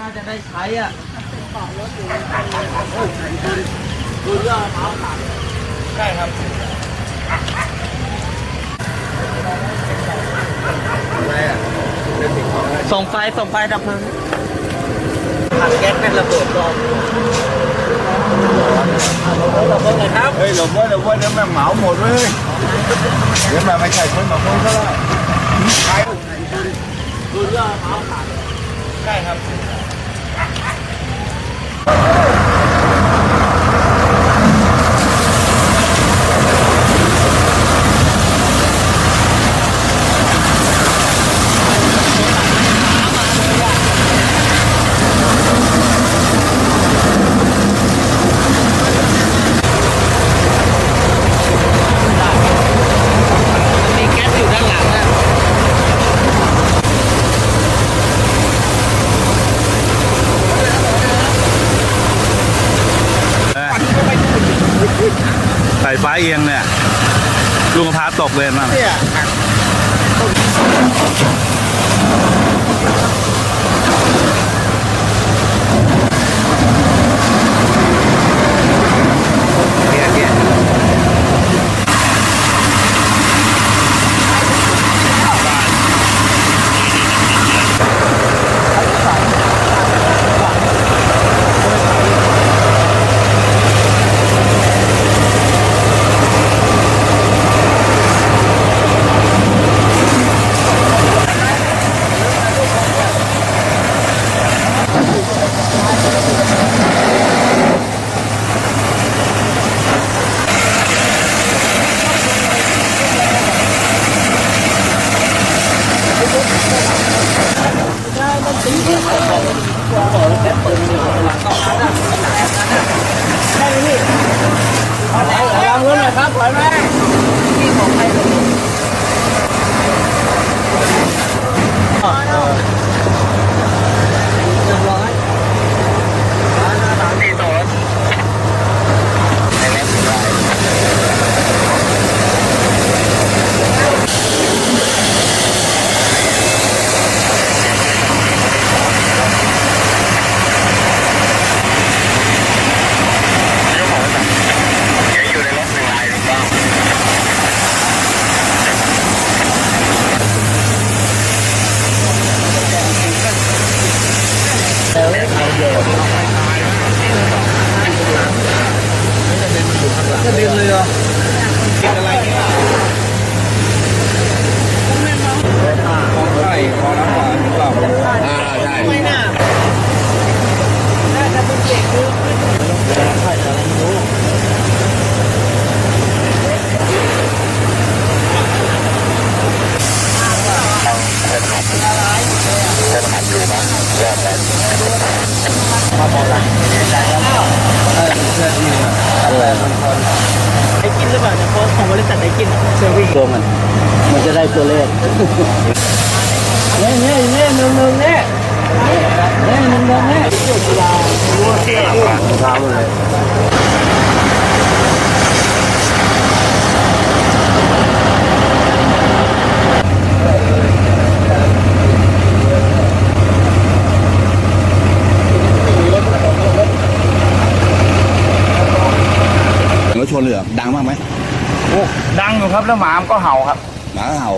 น่าจะได้ใช้อะใช่ครับส่งไฟส่งไฟดับเพลิงถังแก๊สเป็นระเบิดรอบระเบิดเลยครับ เฮ้ยหลบไว้หลบไว้เดี๋ยวแม่งเหมาหมดเลยเดี๋ยวแม่งไม่ใช่คนมาคนซะแล้วดูเรื่องเมาส์ขาดใช่ครับ มีแก๊สอยู่ด้านหลังอะ สายฟ้าเอียงเนี่ยลูกมะพร้าวตกเลยมั้งเนี่ย ระวังรถหน่อยครับถอยไหมของใครของเรียบร้อย จะดึงเลยเหรอกินอะไรเนี่ยของไข่ของน้ำหวานหรือเปล่าอ่าใช่ ไม่น่าน่าจะเป็นเด็กคือใครจะรู้ ไอ้กินหรือเปล่าเนี่ยโพสต์ของบริษัทไอ้กินเซอร์วิสตัวมัน มันจะได้ตัวเลขเนี่ยเนี่ยเนี่ยหนึ่งหนึ่งเนี่ยเนี่ยหนึ่งหนึ่งเนี่ยจุดเวลา เท้าเลย รถชนเลยเหรอดังมากไหม โอ้ดังอยู่ครับแล้วหมามันก็เห่าครับ หมาเห่า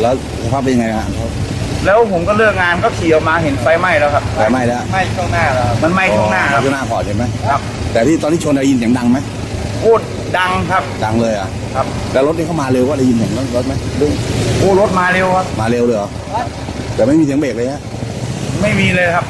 แล้วสภาพเป็นยังไงฮะแล้วผมก็เลิกงานก็ขี่ออกมาเห็นไฟไหม้แล้วครับไฟไหม้แล้วไหม้ช่วงหน้าแล้วมันไหม้ช่วงหน้าครับช่วงหน้าพอดใช่ไหมครับ แต่ที่ตอนที่ชนได้ยินเสียงดังไหมพูดดังครับ ดังเลยอะครับแล้วรถนี่เข้ามาเร็วว่าได้ยินเสียงรถไหมดึงโอ้รถมาเร็วครับมาเร็วเลยเหรอแต่ไม่มีเสียงเบรกเลยฮะไม่มีเลยครับ